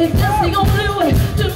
你这是一个误会就